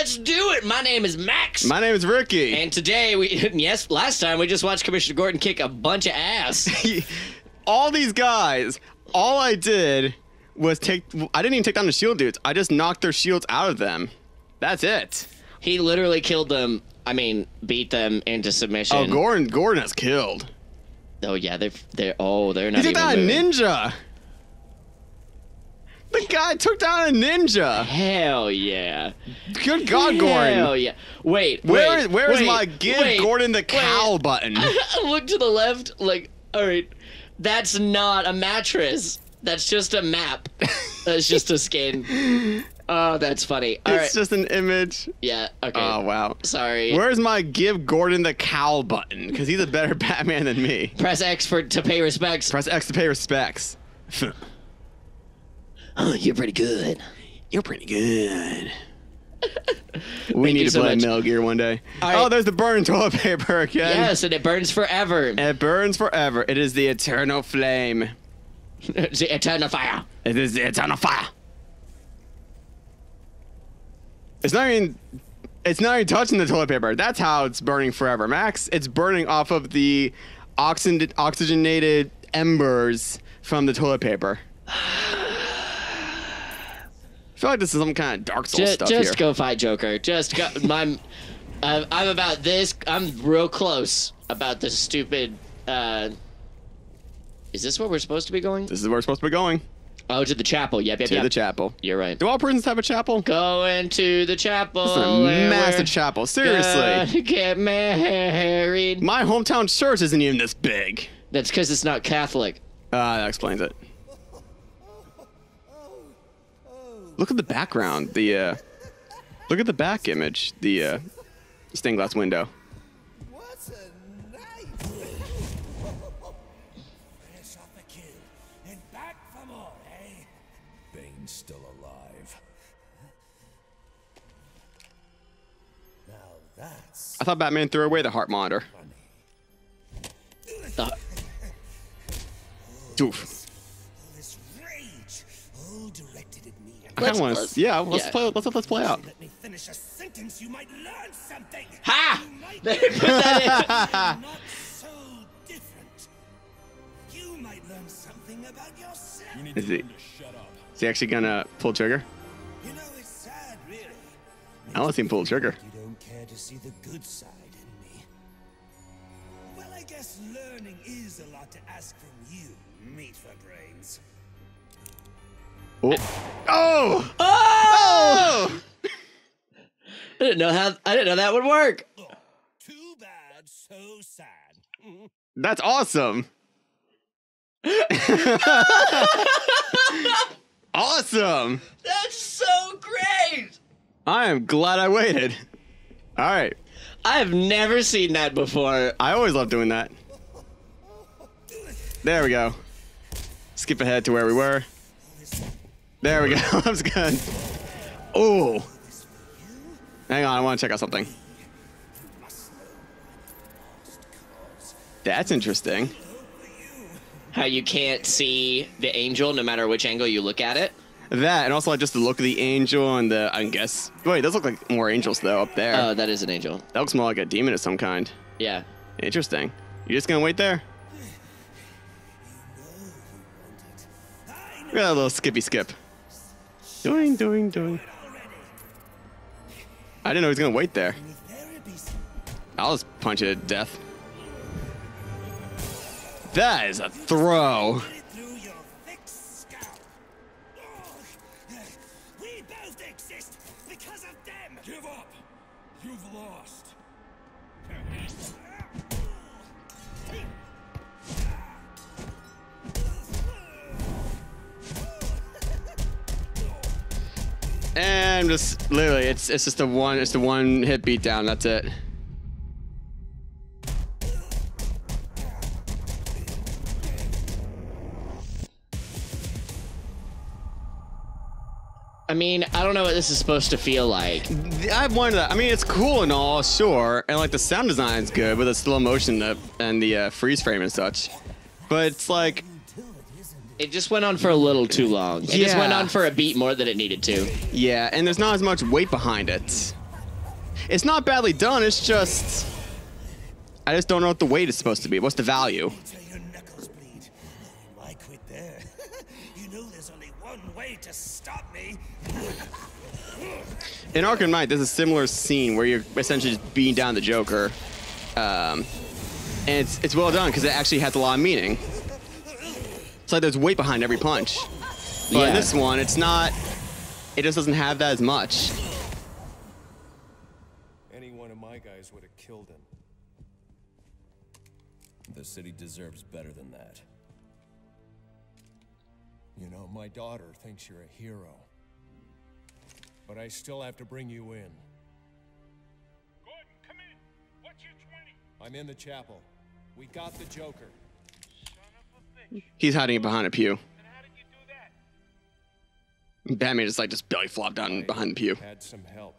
let's do it. My name is Max. My name is Ricky. and today we yes, last time we just watched Commissioner Gordon kick a bunch of ass. all these guys, all I did was take. I didn't even take down the shield dudes. I just knocked their shields out of them. That's it. he literally killed them. I mean, beat them into submission. Oh, Gordon. Gordon has killed. Oh yeah, they're they're oh they're not took even a moving. ninja. The guy took down a ninja. Hell yeah. Good God, Gordon. Hell yeah. Wait, Where wait, is where is my give wait, Gordon the wait. cow button? Look to the left, like, all right, that's not a mattress. That's just a map. That's just a skin. Oh, that's funny. All right. it's just an image. yeah. Okay. Oh wow. Sorry. Where's my give Gordon the cow button? Because he's a better Batman than me. Press X for to pay respects. Press X to pay respects. Oh, you're pretty good. You're pretty good. we need to so play much. Metal Gear one day. All Oh, there's the burn toilet paper again. Yes, and it burns forever. It burns forever. It is the eternal flame. the eternal fire. It is the eternal fire. It's not even. It's not even touching the toilet paper. That's how it's burning forever, Max. It's burning off of the oxygen, oxygenated embers from the toilet paper. I feel like this is some kind of Dark Souls Just, stuff just here. go fight Joker. Just go. I'm, uh, I'm about this. I'm real close about this stupid. Uh, is this where we're supposed to be going? This is where we're supposed to be going. Oh, to the chapel. Yep, yep, To yep. the chapel. You're right. Do all prisons have a chapel? Going to the chapel. This is a massive chapel. Seriously. Get married. My hometown church isn't even this big. That's because it's not Catholic. Uh, that explains it. Look at the background. The uh, look at the back image. The uh, stained glass window. What a night! Finish off the kill and back for more, eh? Bane's still alive. Now that's I thought Batman threw away the heart monitor. The- Oof. At me. I kind of want to. Yeah, let's yeah. play. Let's let's play out. Let me finish a sentence. You might learn something. ha! They put that in. not so different. You might learn something about yourself. You, Is he? Is he actually gonna pull trigger? know, it's sad, really. I don't see him pull trigger. You don't care to see the good side in me. Well, I guess learning is a lot to ask from you, meat for brains. Oh! Oh! Oh! Oh! I didn't know how. I didn't know that would work. Too bad, so sad. That's awesome. awesome. That's so great. I am glad I waited. All right. I've never seen that before. I always love doing that. There we go. Skip ahead to where we were. There we go. that was good. Oh. Hang on, I want to check out something. That's interesting. How you can't see the angel no matter which angle you look at it. That, and also like just the look of the angel and the, I guess. Wait, it does look like more angels though up there. Oh, that is an angel. that looks more like a demon of some kind. Yeah. Interesting. You just gonna wait there? Look at that little skippy skip. Doing, doing, doing. I didn't know he was gonna wait there. I'll just punch it to death. That is a throw. Just literally, it's it's just the one, it's the one hit beat down. That's it. I mean, I don't know what this is supposed to feel like. I wonder that. I mean, it's cool and all, sure, and like the sound design's good with the slow motion and the uh, freeze frame and such. But it's like, It just went on for a little too long. It just went on for a beat more than it needed to. yeah, and there's not as much weight behind it. It's not badly done. It's just I just don't know what the weight is supposed to be. What's the value? Till your knuckles bleed. Why quit there? you know there's only one way to stop me. In Arkham Knight, there's a similar scene where you're essentially just beating down the Joker, um, and it's it's well done because it actually has a lot of meaning. It's like there's weight behind every punch. But Yeah. in this one, it's not. It just doesn't have that as much. Any one of my guys would have killed him. The city deserves better than that. You know, my daughter thinks you're a hero. But I still have to bring you in. Gordon, come in. What's your 20? I'm in the chapel. We got the Joker. He's hiding it behind a pew. And how did you do that? Batman just like just belly flopped down behind the pew. Had some help.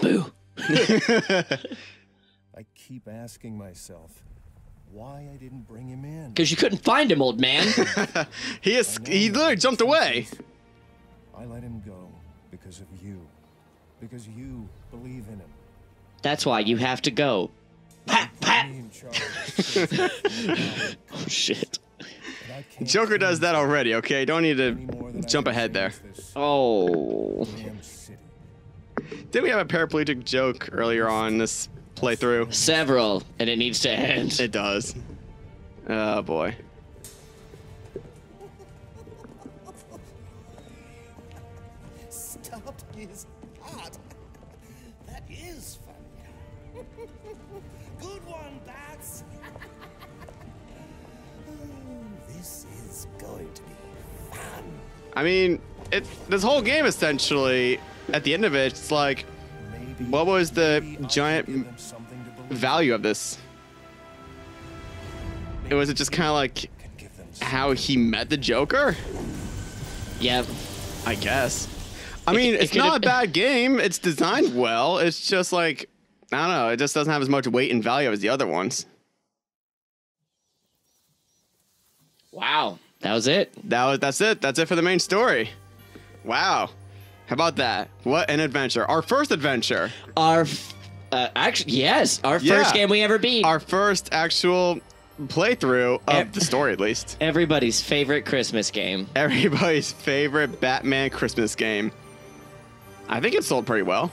Boo. I keep asking myself why I didn't bring him in. Because you couldn't find him, old man. He is. He literally jumped away. I let him go because of you. Because you believe in him. That's why you have to go. Pat, pat. Me in charge. Oh, shit. And I can't Joker does that already. Okay, don't need to more than I jump ahead there. Oh. damn city. Did we have a paraplegic joke earlier on this playthrough? Several, and it needs to end. It does. Oh boy. I mean, it. This whole game essentially, at the end of it, it's like, what was the giant can give them something to believe value of this? It was it just kind of like Can give them some- how he met the Joker? Yep. I guess. I mean, it it's could've- not a bad game. It's designed well. It's just like I don't know. It just doesn't have as much weight and value as the other ones. Wow. That was it. That was that's it. That's it for the main story. Wow. How about that? What an adventure. Our first adventure. Our, f- uh, actually, yes, our Yeah. first game we ever beat. Our first actual playthrough of Ev- the story at least. Everybody's favorite Christmas game. Everybody's favorite Batman Christmas game. I think it sold pretty well.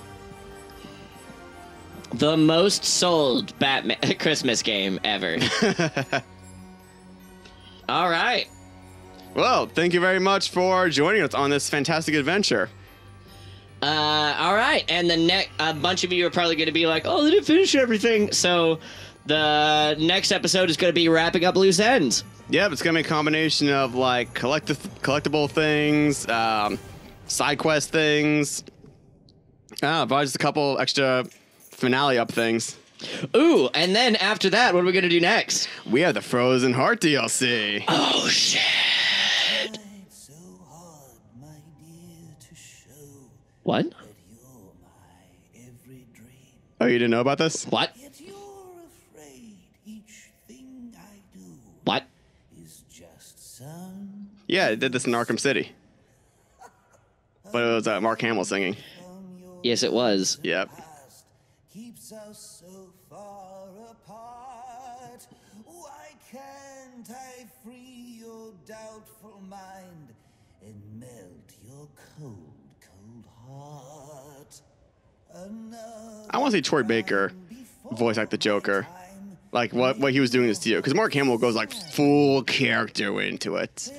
The most sold Batman Christmas game ever. All right. Well, thank you very much for joining us on this fantastic adventure. Uh, all right, and the next a bunch of you are probably going to be like, "Oh, they didn't finish everything." So, the next episode is going to be wrapping up loose ends. Yep, it's gonna be a combination of like collect collectible things, um, side quest things. Ah, probably just a couple extra finale up things. Ooh, and then after that, what are we going to do next? We have the Frozen Heart DLC. Oh shit! What? that you're my every dream. Oh, you didn't know about this? What? Yet you're afraid each thing I do What? is just some Yeah, it did this in Arkham City. But it was uh, Mark Hamill singing. Yes, it was. Yep. keeps us so far apart. Why can't I free your doubtful mind and melt your cold, cold heart? Another I want to see Troy Baker voice act the Joker. Like what, what he was doing this to you. Because Mark Hamill goes like full character into it.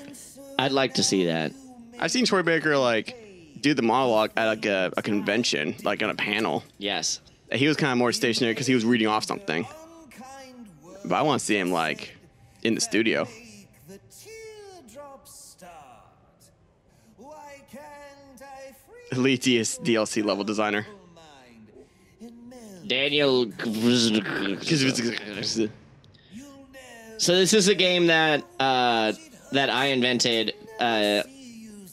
I'd like to see that. I've seen Troy Baker like do the monologue at like a, a convention, like on a panel. Yes. He was kind of more stationary because he was reading off something. But I want to see him like in the studio. DS DLC level designer. Daniel. So this is a game that uh, that I invented. Uh,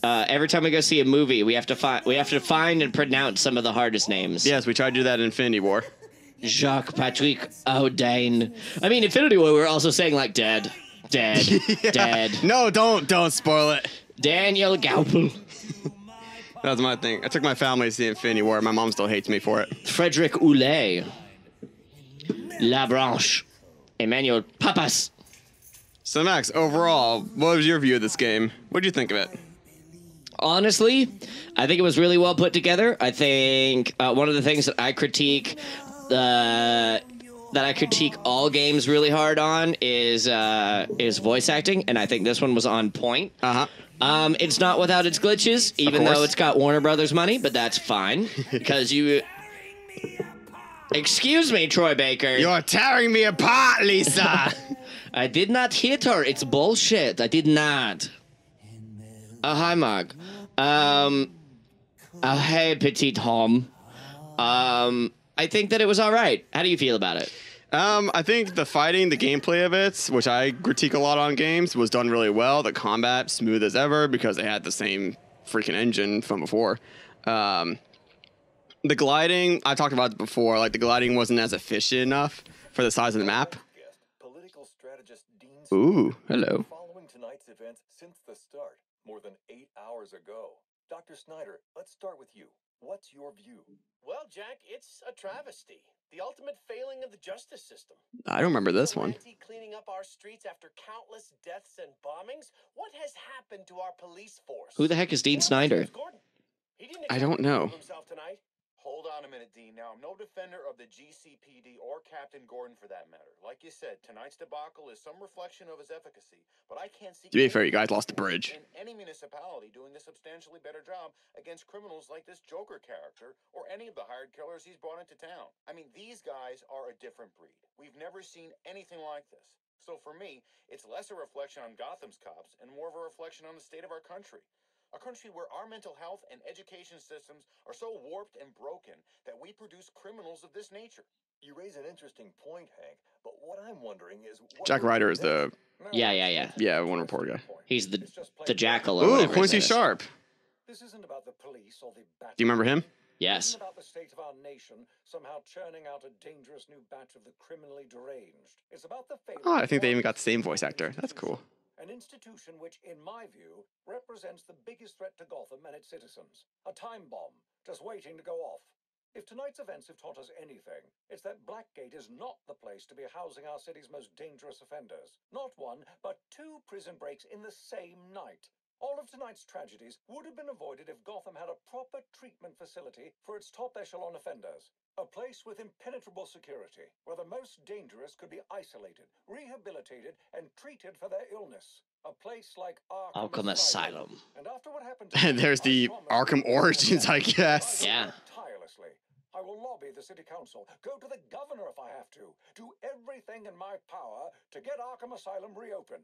uh, every time we go see a movie, we have to find we have to find and pronounce some of the hardest names. Yes, we tried to do that in Infinity War. Jacques Patrick O'Dane. I mean, Infinity War. We are also saying like dead, dead, dead. No, don't don't spoil it. Daniel Gaupel. That was my thing. I took my family to see Infinity War. My mom still hates me for it. Frederick Oulet, La Branche, Emmanuel Papas. So Max, overall, what was your view of this game? What did you think of it? honestly, I think it was really well put together. I think uh, one of the things that I critique uh, that I critique all games really hard on is uh, is voice acting, and I think this one was on point. Uh huh. Um, it's not without its glitches, even though it's got Warner Brothers money, but that's fine because you. Excuse me, Troy Baker. You're tearing me apart, Lisa. I did not hit her. It's bullshit. I did not. Oh, hi, Mark. Um, oh, hey, petite homme. Um, I think that it was all right. How do you feel about it? um, I think the fighting, the gameplay of it, which I critique a lot on games, was done really well. The combat smooth as ever because they had the same freaking engine from before. Um, the gliding, I talked about it before. Like the gliding wasn't as efficient enough for the size of the map. Guest, political strategist Dean Ooh, hello. following tonight's events since the start, more than eight hours ago. Dr. Snyder, let's start with you. What's your view? Well, Jack, it's a travesty. The ultimate failing of the justice system. I don't remember this one. Vigilante cleaning up our streets after countless deaths and bombings. What has happened to our police force? Who the heck is Dean Snyder? Gordon? I don't exactly know. Prove Himself tonight. Hold on a minute, Dean. Now, I'm no defender of the GCPD or Captain Gordon for that matter. Like you said, tonight's debacle is some reflection of his efficacy, but I can't see. To be fair, you guys lost the bridge. in any municipality doing a substantially better job against criminals like this Joker character or any of the hired killers he's brought into town. I mean, these guys are a different breed. We've never seen anything like this. So for me, it's less a reflection on Gotham's cops and more of a reflection on the state of our country. A country where our mental health and education systems are so warped and broken that we produce criminals of this nature. You raise an interesting point, Hank, but what I'm wondering is what Jack Ryder is the Yeah, yeah, yeah. yeah one report guy. He's the it's just plain the jackal or Ooh, whatever. his Quincy name is. Sharp. This isn't about the police or the bat. Do you remember him? Yes. This isn't about the state of our nation somehow churning out a dangerous new batch of the criminally deranged. It's about the ah, failure. Oh, I think they even got the same voice actor. That's cool. An institution which, in my view, represents the biggest threat to Gotham and its citizens. A time bomb, just waiting to go off. If tonight's events have taught us anything, it's that Blackgate is not the place to be housing our city's most dangerous offenders. Not one, but two prison breaks in the same night. All of tonight's tragedies would have been avoided if Gotham had a proper treatment facility for its top echelon offenders. A place with impenetrable security, where the most dangerous could be isolated, rehabilitated, and treated for their illness. A place like Arkham, Arkham Asylum. And after what happened And there's the Arkham Origins, I guess. Yeah. Tirelessly. I will lobby the city council, go to the governor if I have to, do everything in my power to get Arkham Asylum reopened,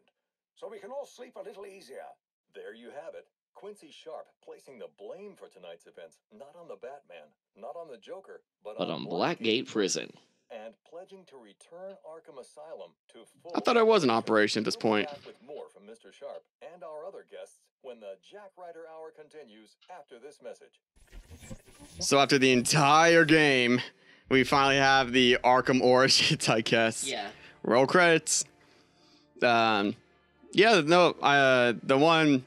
so we can all sleep a little easier. There you have it. Quincy Sharp placing the blame for tonight's events not on the Batman, not on the Joker, but, But on Blackgate Prison. and pledging to return Arkham Asylum to full. I thought it was an operation at this point. with more from Mr. Sharp and our other guests when the Jack Ryder Hour continues after this message. So after the entire game, we finally have the Arkham Origins, I guess. Yeah. Roll credits. Um, yeah, no, uh, the one,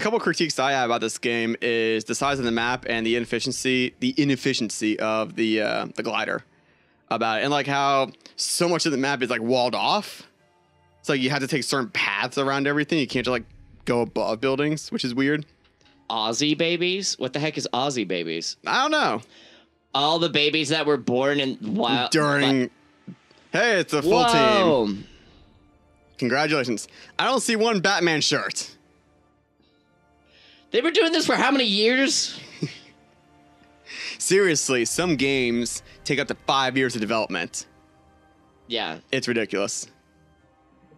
the couple critiques I have about this game is the size of the map and the inefficiency, the inefficiency of the uh, the glider about it, and like how so much of the map is like walled off. It's like you have to take certain paths around everything. You can't just like go above buildings, which is weird. Aussie babies? What the heck is Aussie babies? I don't know. All the babies that were born in wild During, hey, it's a full team. Whoa. Congratulations. I don't see one Batman shirt. They were doing this for how many years? Seriously, some games take up to five years of development. Yeah. It's ridiculous.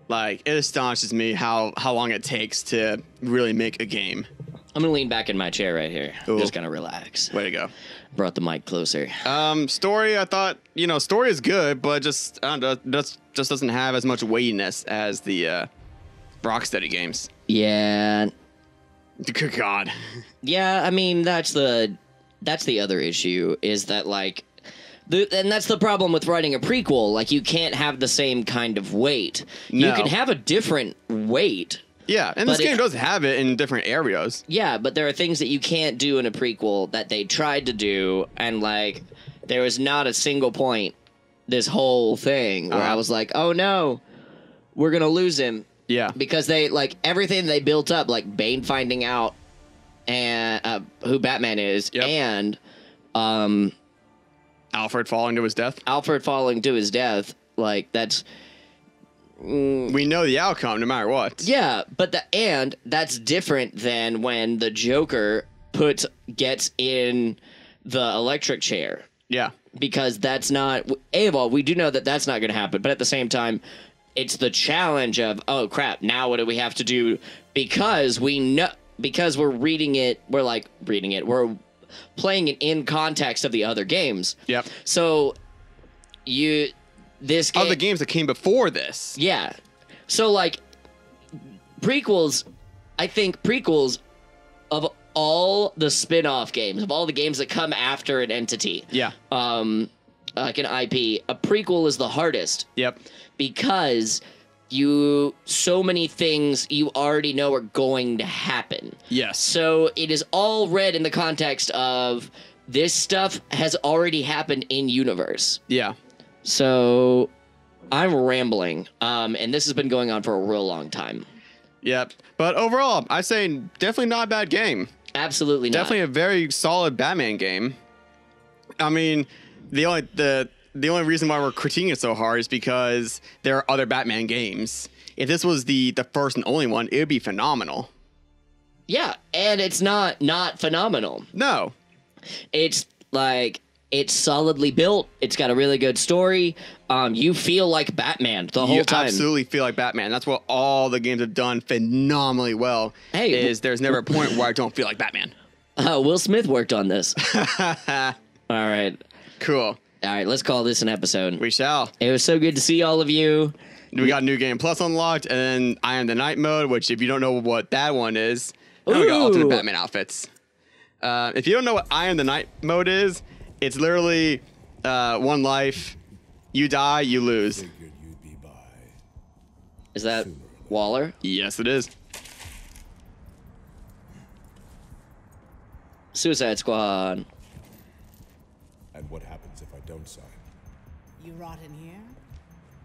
Like, it astonishes me how, how long it takes to really make a game. I'm gonna lean back in my chair right here. Cool. Just gonna relax. Way to go. Brought the mic closer. Um, story, I thought, you know, story is good, but just, I don't know, just, just doesn't have as much weightiness as the uh, Rocksteady games. Yeah. Good God. Yeah, I mean that's the that's the other issue is that like the, and that's the problem with writing a prequel. Like you can't have the same kind of weight. You can have a different weight, Yeah, and this game does have it in different areas. Yeah, but there are things that you can't do in a prequel that they tried to do, and like there was not a single point this whole thing where I Uh-huh. was like, oh no, we're gonna lose him Yeah. because they like everything they built up, like Bane finding out and uh, who Batman is, Yep. and um, Alfred falling to his death. Alfred falling to his death. Like that's We know the outcome no matter what. Yeah, but the and that's different than when the Joker puts gets in the electric chair Yeah. because that's not a of all we do know that that's not going to happen, but at the same time, it's the challenge of oh crap, now what do we have to do because we know because we're reading it, we're like reading it, we're playing it in context of the other games. Yep. So you this game Of the games that came before this. yeah. So like prequels, I think prequels of all the spin-off games, of all the games that come after an entity, Yeah. um like an IP, a prequel is the hardest Yep. Because you so many things you already know are going to happen. Yes. So it is all read in the context of this stuff has already happened in universe. Yeah. So I'm rambling, um, and this has been going on for a real long time. Yep. But overall, I say definitely not a bad game. Absolutely not. Definitely a very solid Batman game. I mean, the only the the only reason why we're critiquing it so hard is because there are other Batman games. If this was the the first and only one, it would be phenomenal. Yeah, and it's not not phenomenal. No. It's like it's solidly built. It's got a really good story. Um, you feel like Batman the whole time. you time. absolutely feel like Batman. That's what all the games have done phenomenally well. Hey, is there's never a point where I don't feel like Batman. Uh, Will Smith worked on this. All right, Cool. All right. Let's call this an episode. We shall. It was so good to see all of you. We got New Game Plus unlocked, and then I Am the Night mode, which if you don't know what that one is, now we got alternate Batman outfits. Uh, if you don't know what I Am the Night mode is, it's literally uh, one life. You die, you lose. Figured you'd be by. Is that Waller? Yes, it is. Suicide Squad. And what happens if I don't sign? You rot in here,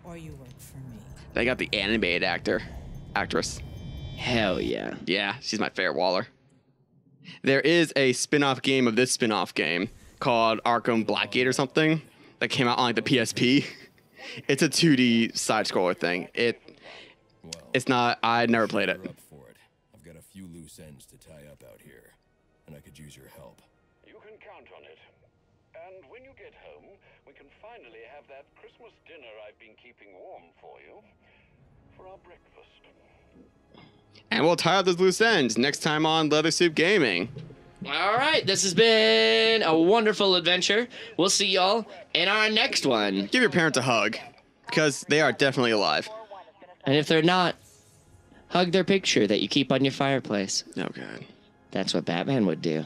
or you work for me. They got the animated actor, actress. Hell yeah. Yeah, she's my favorite Waller. There is a spin-off game of this spin-off game called Arkham Blackgate or something that came out on like the PSP. It's a 2D side scroller thing. It it's not I never played it. You're up for it. I've got a few loose ends to tie up out here, and I could use your help. You can count on it. And when you get home, we can finally have that Christmas dinner I've been keeping warm for you for our breakfast. And we'll tie up those loose ends next time on Leather Soup Gaming. All right, this has been a wonderful adventure. We'll see y'all in our next one. Give your parents a hug because they are definitely alive. And if they're not, hug their picture that you keep on your fireplace. Oh god. That's what Batman would do.